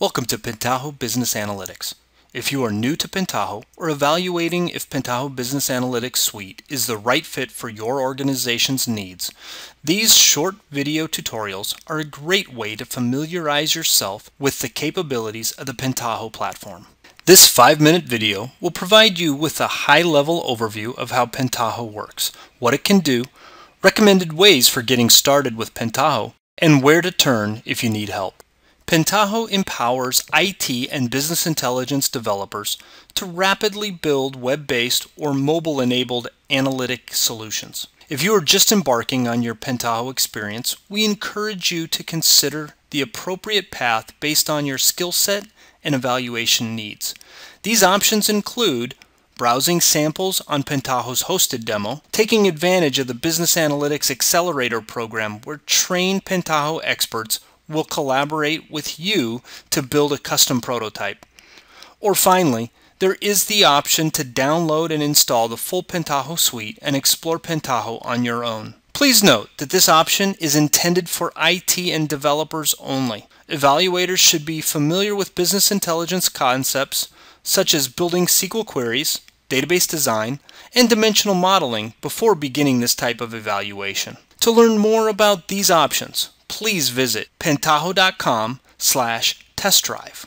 Welcome to Pentaho Business Analytics. If you are new to Pentaho or evaluating if Pentaho Business Analytics Suite is the right fit for your organization's needs, these short video tutorials are a great way to familiarize yourself with the capabilities of the Pentaho platform. This 5-minute video will provide you with a high-level overview of how Pentaho works, what it can do, recommended ways for getting started with Pentaho, and where to turn if you need help. Pentaho empowers IT and business intelligence developers to rapidly build web-based or mobile-enabled analytic solutions. If you are just embarking on your Pentaho experience, we encourage you to consider the appropriate path based on your skill set and evaluation needs. These options include browsing samples on Pentaho's hosted demo, taking advantage of the Business Analytics Accelerator program where trained Pentaho experts will collaborate with you to build a custom prototype. Or finally, there is the option to download and install the full Pentaho suite and explore Pentaho on your own. Please note that this option is intended for IT and developers only. Evaluators should be familiar with business intelligence concepts such as building SQL queries, database design, and dimensional modeling before beginning this type of evaluation. To learn more about these options, please visit pentaho.com slash test drive.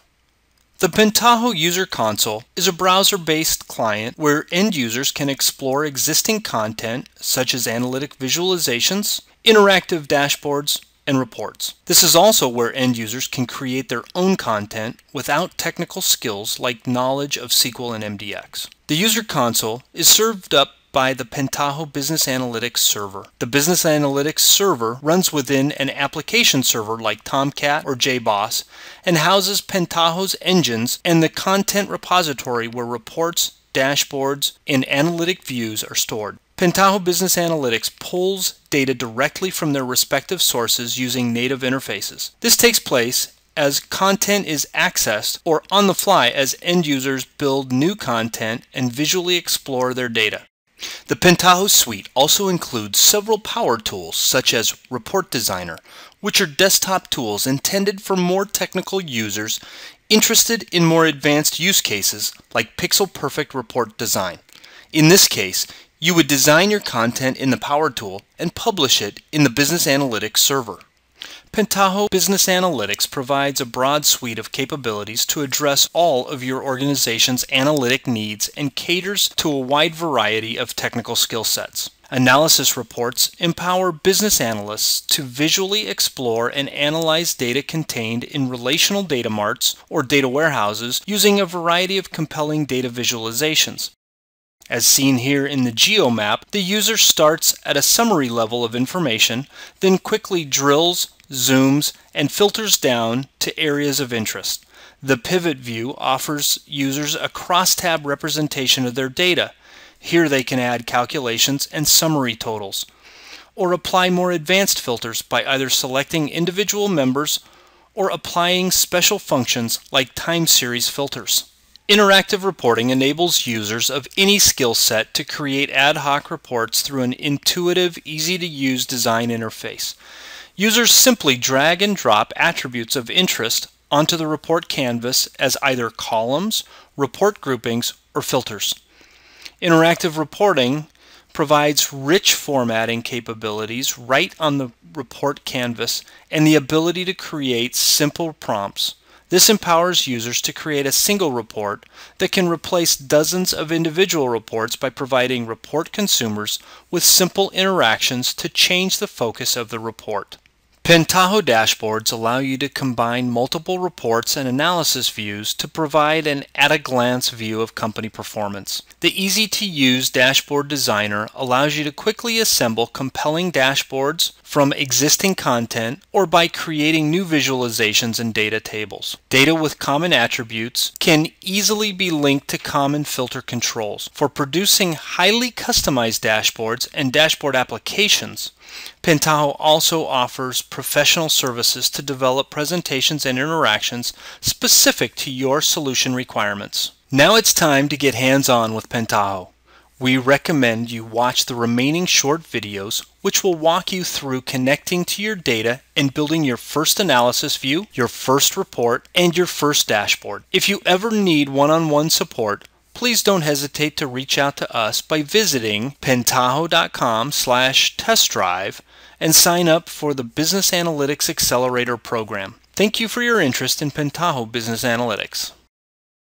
The Pentaho User Console is a browser-based client where end users can explore existing content such as analytic visualizations, interactive dashboards, and reports. This is also where end users can create their own content without technical skills like knowledge of SQL and MDX. The User Console is served up by the Pentaho Business Analytics Server. The Business Analytics Server runs within an application server like Tomcat or JBoss and houses Pentaho's engines and the content repository where reports, dashboards, and analytic views are stored. Pentaho Business Analytics pulls data directly from their respective sources using native interfaces. This takes place as content is accessed or on the fly as end users build new content and visually explore their data. The Pentaho suite also includes several power tools such as Report Designer, which are desktop tools intended for more technical users interested in more advanced use cases like pixel perfect report design. In this case, you would design your content in the Power Tool and publish it in the Business Analytics server. Pentaho Business Analytics provides a broad suite of capabilities to address all of your organization's analytic needs and caters to a wide variety of technical skill sets. Analysis reports empower business analysts to visually explore and analyze data contained in relational data marts or data warehouses using a variety of compelling data visualizations. As seen here in the GeoMap, the user starts at a summary level of information, then quickly drills, zooms, and filters down to areas of interest. The pivot view offers users a crosstab representation of their data. Here they can add calculations and summary totals, or apply more advanced filters by either selecting individual members or applying special functions like time series filters. Interactive reporting enables users of any skill set to create ad hoc reports through an intuitive, easy-to-use design interface. Users simply drag and drop attributes of interest onto the report canvas as either columns, report groupings, or filters. Interactive reporting provides rich formatting capabilities right on the report canvas and the ability to create simple prompts. This empowers users to create a single report that can replace dozens of individual reports by providing report consumers with simple interactions to change the focus of the report. Pentaho dashboards allow you to combine multiple reports and analysis views to provide an at-a-glance view of company performance. The easy-to-use dashboard designer allows you to quickly assemble compelling dashboards from existing content or by creating new visualizations and data tables. Data with common attributes can easily be linked to common filter controls. For producing highly customized dashboards and dashboard applications, Pentaho also offers professional services to develop presentations and interactions specific to your solution requirements. Now it's time to get hands-on with Pentaho. We recommend you watch the remaining short videos which will walk you through connecting to your data and building your first analysis view, your first report, and your first dashboard. If you ever need one-on-one support, please don't hesitate to reach out to us by visiting pentaho.com slash test drive and sign up for the Business Analytics Accelerator program. Thank you for your interest in Pentaho Business Analytics.